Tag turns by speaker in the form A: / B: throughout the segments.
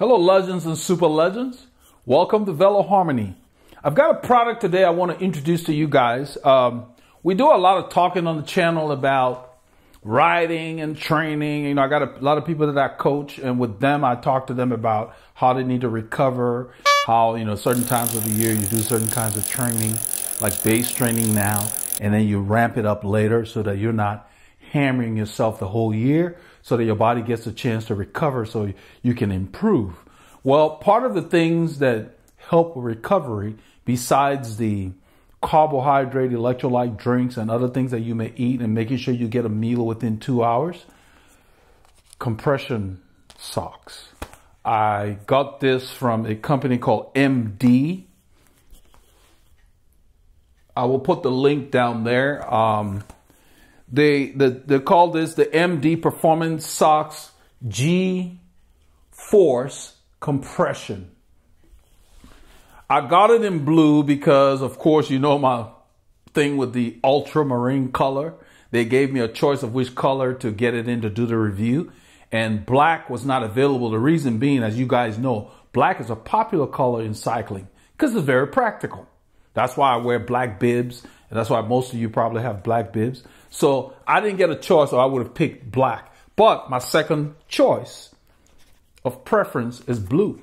A: Hello, legends and super legends. Welcome to Veloharmony. I've got a product today I want to introduce to you guys. Um, we do a lot of talking on the channel about riding and training. You know, I got a lot of people that I coach, and with them, I talk to them about how they need to recover, how, you know, certain times of the year you do certain kinds of training, like base training now, and then you ramp it up later so that you're not hammering yourself the whole year so that your body gets a chance to recover so you can improve. Well, part of the things that help recovery, besides the carbohydrate, electrolyte drinks, and other things that you may eat, and making sure you get a meal within two hours, compression socks. I got this from a company called MD. I will put the link down there. Um, they, the, they call this the MD Performance Socks G Force Compression. I got it in blue because, of course, you know my thing with the ultramarine color. They gave me a choice of which color to get it in to do the review. And black was not available. The reason being, as you guys know, black is a popular color in cycling because it's very practical. That's why I wear black bibs. And that's why most of you probably have black bibs. So I didn't get a choice or I would have picked black. But my second choice of preference is blue.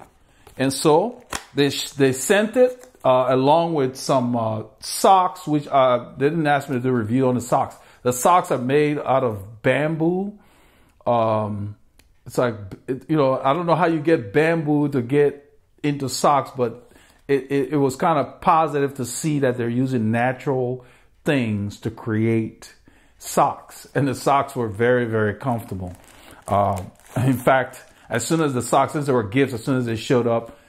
A: And so they, they sent it uh, along with some uh, socks, which uh, they didn't ask me to do a review on the socks. The socks are made out of bamboo. Um, it's like, you know, I don't know how you get bamboo to get into socks, but it, it, it was kind of positive to see that they're using natural things to create socks, and the socks were very, very comfortable. Uh, in fact, as soon as the socks, since they were gifts, as soon as they showed up,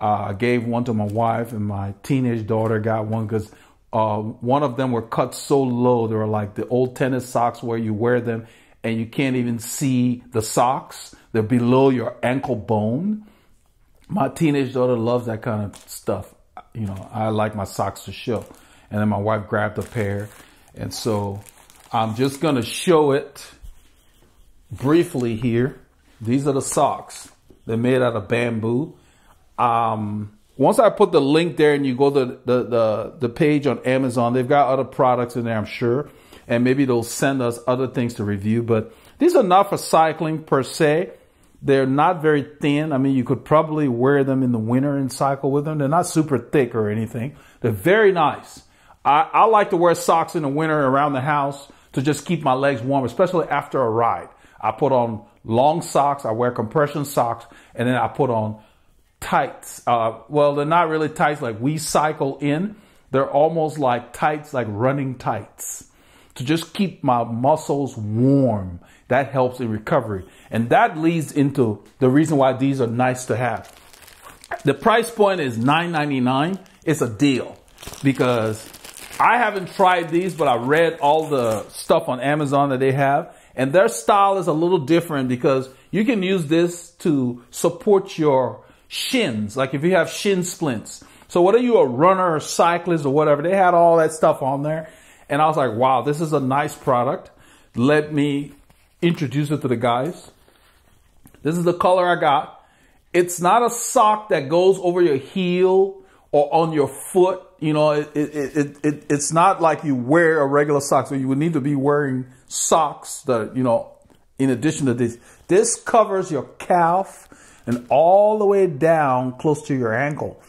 A: uh, I gave one to my wife, and my teenage daughter got one because uh, one of them were cut so low. They were like the old tennis socks where you wear them and you can't even see the socks. They're below your ankle bone. My teenage daughter loves that kind of stuff. You know, I like my socks to show. And then my wife grabbed a pair. And so I'm just going to show it briefly here. These are the socks. They're made out of bamboo. Um, once I put the link there and you go to the, the, the page on Amazon, they've got other products in there, I'm sure. And maybe they'll send us other things to review. But these are not for cycling per se. They're not very thin. I mean, you could probably wear them in the winter and cycle with them. They're not super thick or anything. They're very nice. I, I like to wear socks in the winter around the house to just keep my legs warm, especially after a ride. I put on long socks, I wear compression socks, and then I put on tights. Uh, well, they're not really tights like we cycle in. They're almost like tights, like running tights to just keep my muscles warm. That helps in recovery. And that leads into the reason why these are nice to have. The price point is $9.99. It's a deal because I haven't tried these, but I read all the stuff on Amazon that they have. And their style is a little different because you can use this to support your shins. Like if you have shin splints. So whether you're a runner or cyclist or whatever, they had all that stuff on there. And I was like, wow, this is a nice product. Let me introduce it to the guys. This is the color I got. It's not a sock that goes over your heel or on your foot. You know, it, it, it, it, it's not like you wear a regular sock. So you would need to be wearing socks that, you know, in addition to this. This covers your calf and all the way down close to your ankle.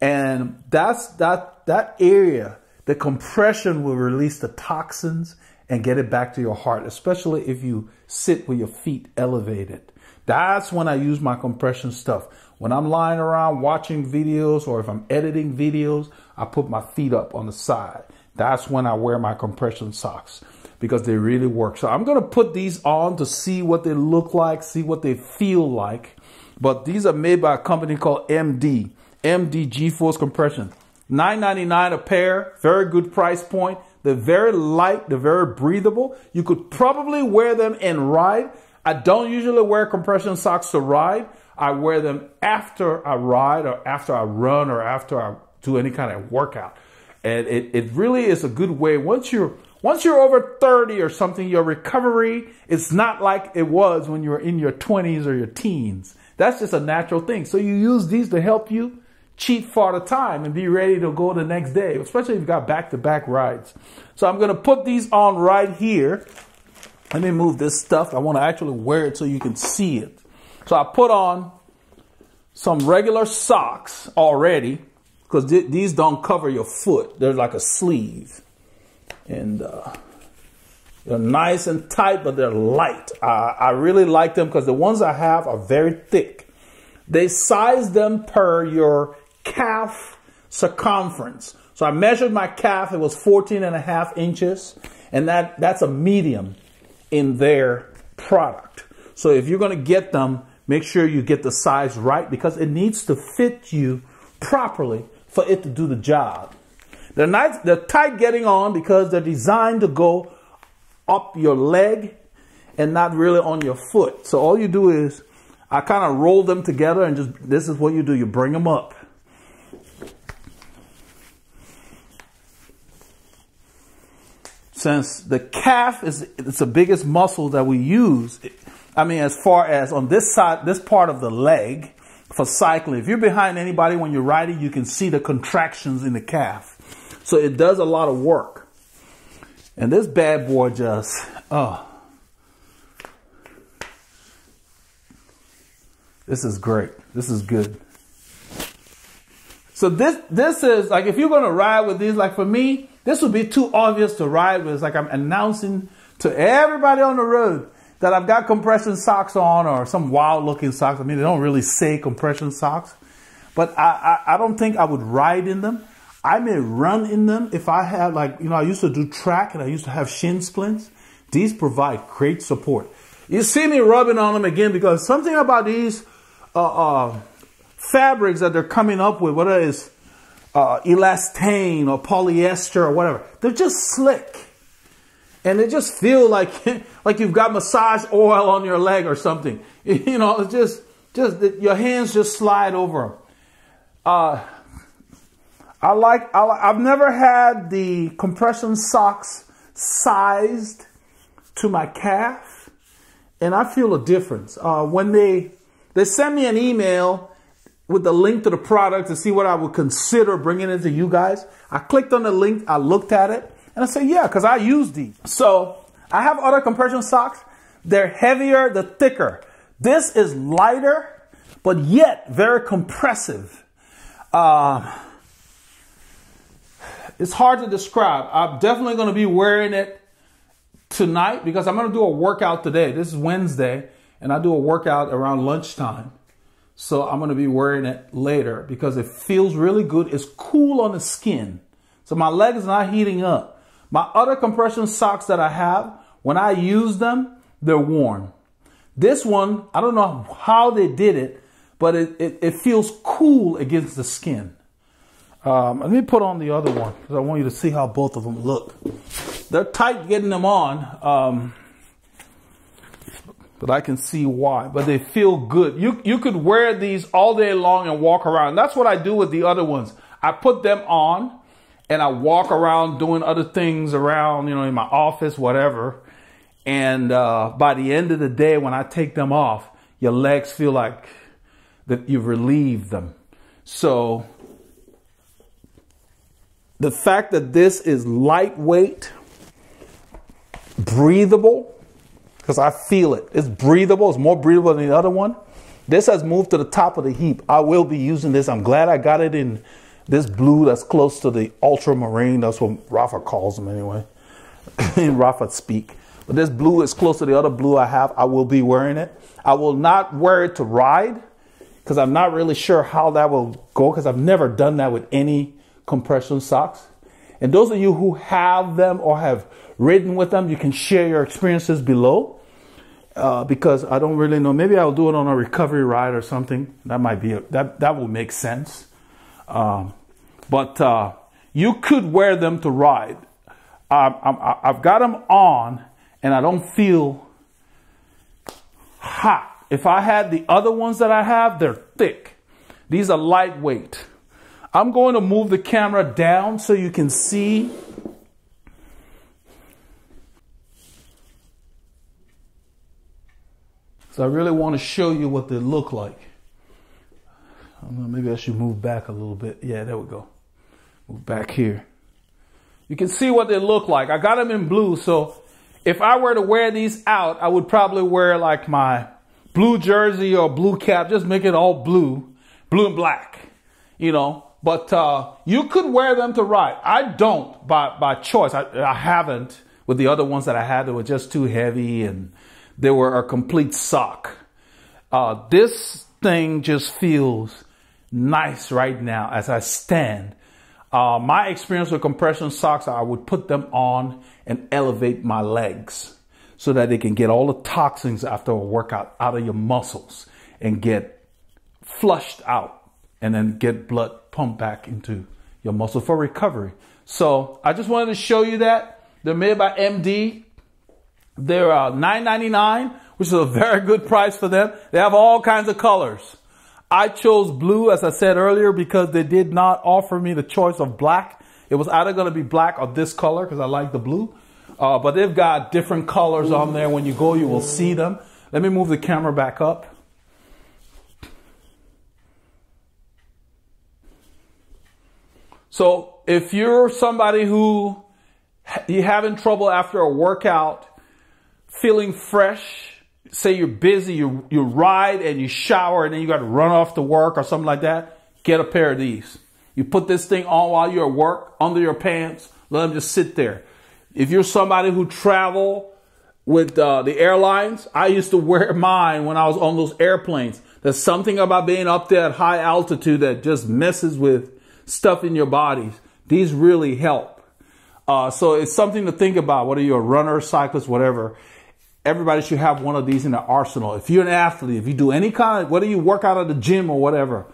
A: And that's that that area, the compression will release the toxins and get it back to your heart, especially if you sit with your feet elevated. That's when I use my compression stuff. When I'm lying around watching videos or if I'm editing videos, I put my feet up on the side. That's when I wear my compression socks because they really work. So I'm going to put these on to see what they look like, see what they feel like. But these are made by a company called MD, MD G-Force Compression. $9.99 a pair, very good price point. They're very light, they're very breathable. You could probably wear them and ride. I don't usually wear compression socks to ride. I wear them after I ride or after I run or after I do any kind of workout. And it, it really is a good way. Once you're once you're over 30 or something, your recovery is not like it was when you were in your 20s or your teens. That's just a natural thing. So you use these to help you cheat for the time and be ready to go the next day, especially if you've got back to back rides. So I'm going to put these on right here. Let me move this stuff. I want to actually wear it so you can see it. So I put on some regular socks already because th- these don't cover your foot. They're like a sleeve. And uh, they're nice and tight, but they're light. Uh, I really like them because the ones I have are very thick. They size them per your calf circumference. So I measured my calf. It was 14 and a half inches. And that, that's a medium in their product. So if you're going to get them, make sure you get the size right because it needs to fit you properly for it to do the job. They're, nice, they're tight getting on because they're designed to go up your leg and not really on your foot. So all you do is I kind of roll them together and just this is what you do. You bring them up. Since the calf is it's the biggest muscle that we use, I mean, as far as on this side, this part of the leg for cycling, if you're behind anybody when you're riding, you can see the contractions in the calf. So it does a lot of work. And this bad boy just, oh. This is great. This is good. So this this is like if you're gonna ride with these, like for me, this would be too obvious to ride with. It's like I'm announcing to everybody on the road that I've got compression socks on or some wild looking socks. I mean, they don't really say compression socks, but I, I, I don't think I would ride in them. I may run in them if I had like, you know, I used to do track and I used to have shin splints. These provide great support. You see me rubbing on them again because something about these uh, uh, fabrics that they're coming up with, whether it's uh, elastane or polyester or whatever, they're just slick. And they just feel like like you've got massage oil on your leg or something. You know, it's just just your hands just slide over them. Uh, I like, I, I've never had the compression socks sized to my calf, and I feel a difference. Uh, when they, they send me an email with the link to the product to see what I would consider bringing it to you guys, I clicked on the link, I looked at it, and I said, yeah, because I use these. So I have other compression socks. They're heavier, the thicker. This is lighter, but yet very compressive. Uh, it's hard to describe. I'm definitely going to be wearing it tonight because I'm going to do a workout today. This is Wednesday, and I do a workout around lunchtime. So I'm going to be wearing it later because it feels really good. It's cool on the skin. So my leg is not heating up. My other compression socks that I have, when I use them, they're warm. This one, I don't know how they did it, but it, it, it feels cool against the skin. Um, let me put on the other one because I want you to see how both of them look. They're tight getting them on, um, but I can see why. But they feel good. You you could wear these all day long and walk around. That's what I do with the other ones. I put them on and I walk around doing other things around, you know, in my office, whatever. And uh, by the end of the day, when I take them off, your legs feel like that you've relieved them. So the fact that this is lightweight, breathable, because I feel it. It's breathable. It's more breathable than the other one. This has moved to the top of the heap. I will be using this. I'm glad I got it in this blue that's close to the ultramarine. That's what Rafa calls them anyway. in Rafa speak. But this blue is close to the other blue I have. I will be wearing it. I will not wear it to ride because I'm not really sure how that will go because I've never done that with any compression socks. And those of you who have them or have ridden with them, you can share your experiences below. Uh, because I don't really know. Maybe I'll do it on a recovery ride or something. That might be a, that that will make sense. Um, but uh, you could wear them to ride. I, I've got them on, and I don't feel hot. If I had the other ones that I have, they're thick. These are lightweight. I'm going to move the camera down so you can see. So I really want to show you what they look like. I know, maybe I should move back a little bit. Yeah, there we go. Move back here. You can see what they look like. I got them in blue, so if I were to wear these out, I would probably wear like my blue jersey or blue cap, just make it all blue, blue and black, you know. But uh, you could wear them to ride. I don't by by choice. I, I haven't with the other ones that I had that were just too heavy and they were a complete sock. Uh, this thing just feels nice right now as I stand. Uh, my experience with compression socks, I would put them on and elevate my legs so that they can get all the toxins after a workout out of your muscles and get flushed out and then get blood pumped back into your muscle for recovery. So I just wanted to show you that. They're made by MD. They're uh, $9.99, which is a very good price for them. They have all kinds of colors. I chose blue, as I said earlier, because they did not offer me the choice of black. It was either going to be black or this color because I like the blue. Uh, but they've got different colors on there. When you go, you will see them. Let me move the camera back up. So if you're somebody who you're having trouble after a workout, feeling fresh, say you're busy, you, you ride and you shower and then you got to run off to work or something like that, get a pair of these. You put this thing on while you're at work under your pants, let them just sit there. If you're somebody who travel with uh, the airlines, I used to wear mine when I was on those airplanes. There's something about being up there at high altitude that just messes with stuff in your bodies. These really help. Uh, so it's something to think about, whether you're a runner, cyclist, whatever everybody should have one of these in their arsenal. If you're an athlete, if you do any kind of, whether you work out at the gym or whatever,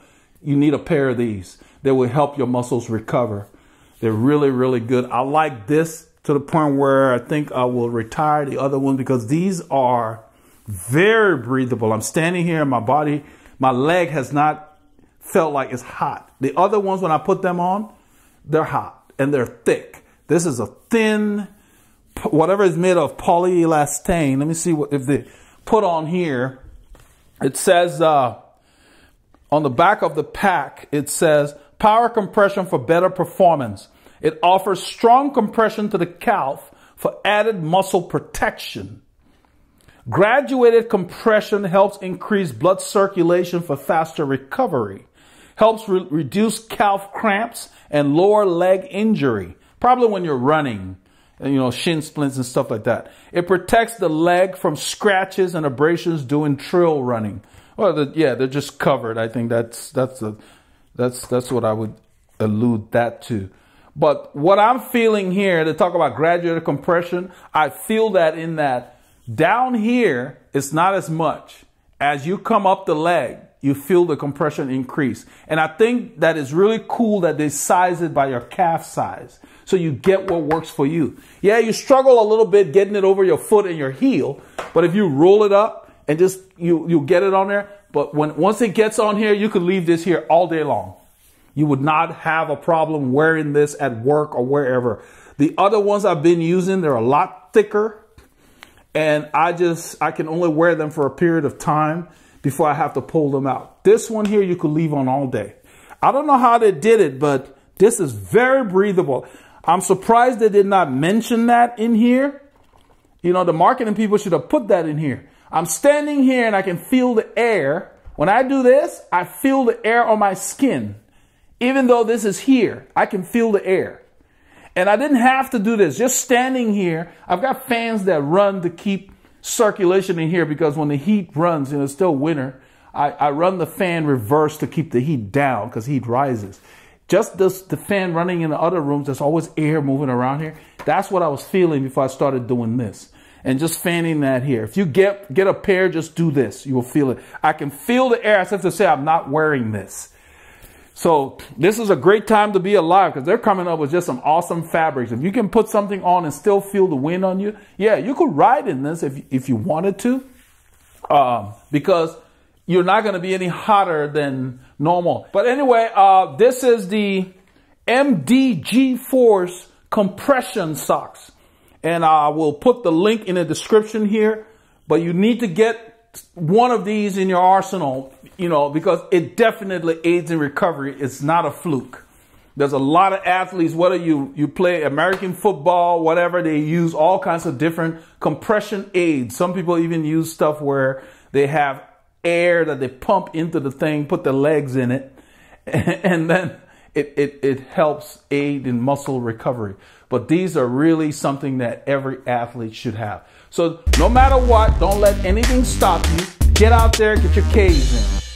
A: you need a pair of these that will help your muscles recover. They're really, really good. I like this to the point where I think I will retire the other one because these are very breathable. I'm standing here and my body, my leg has not felt like it's hot. The other ones, when I put them on, they're hot and they're thick. This is a thin, whatever is made of polyelastane. Let me see what if they put on here. It says uh, on the back of the pack, it says power compression for better performance. It offers strong compression to the calf for added muscle protection. Graduated compression helps increase blood circulation for faster recovery, helps re- reduce calf cramps and lower leg injury. Probably when you're running you know, shin splints and stuff like that. It protects the leg from scratches and abrasions doing trail running. Well, the, yeah, they're just covered. I think that's that's a, that's that's what I would allude that to. But what I'm feeling here to talk about graduated compression, I feel that in that down here it's not as much as you come up the leg you feel the compression increase. And I think that is really cool that they size it by your calf size. So you get what works for you. Yeah, you struggle a little bit getting it over your foot and your heel, but if you roll it up and just you you get it on there, but when once it gets on here, you could leave this here all day long. You would not have a problem wearing this at work or wherever. The other ones I've been using, they're a lot thicker and I just I can only wear them for a period of time before I have to pull them out. This one here you could leave on all day. I don't know how they did it, but this is very breathable. I'm surprised they did not mention that in here. You know, the marketing people should have put that in here. I'm standing here and I can feel the air. When I do this, I feel the air on my skin. Even though this is here, I can feel the air. And I didn't have to do this. Just standing here, I've got fans that run to keep circulation in here because when the heat runs and it's still winter, I, I run the fan reverse to keep the heat down because heat rises. Just this, the fan running in the other rooms, there's always air moving around here. That's what I was feeling before I started doing this. And just fanning that here. If you get, get a pair, just do this. You will feel it. I can feel the air as if to say, I'm not wearing this. So this is a great time to be alive because they're coming up with just some awesome fabrics. If you can put something on and still feel the wind on you, yeah, you could ride in this if, if you wanted to, um, because you're not going to be any hotter than normal. But anyway, uh, this is the MD G-Force compression socks. And I will put the link in the description here, but you need to get one of these in your arsenal, you know, because it definitely aids in recovery. It's not a fluke. There's a lot of athletes, whether you, you play American football, whatever, they use all kinds of different compression aids. Some people even use stuff where they have air that they pump into the thing, put the legs in it, and then it, it, it helps aid in muscle recovery. But these are really something that every athlete should have. So no matter what, don't let anything stop you. Get out there, get your K's in.